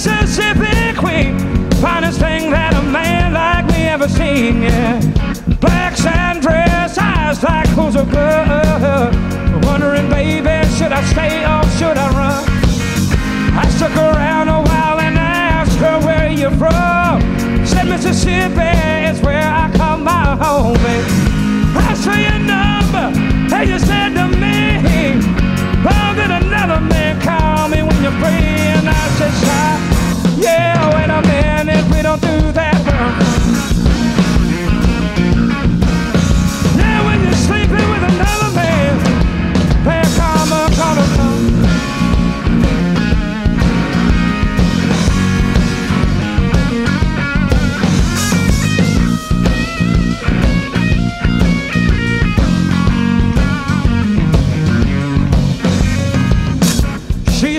Mississippi queen, finest thing that a man like me ever seen, yeah.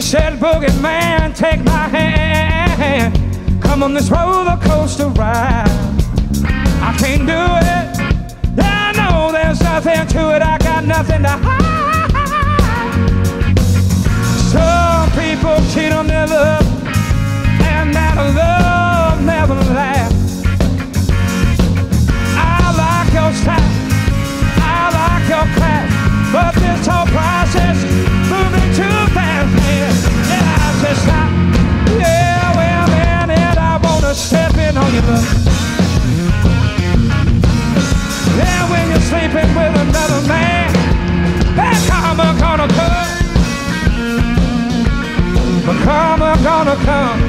You said, Boogeyman, take my hand. Come on this roller coaster ride. I can't do it. I know there's nothing to it. I got nothing to hide. Come.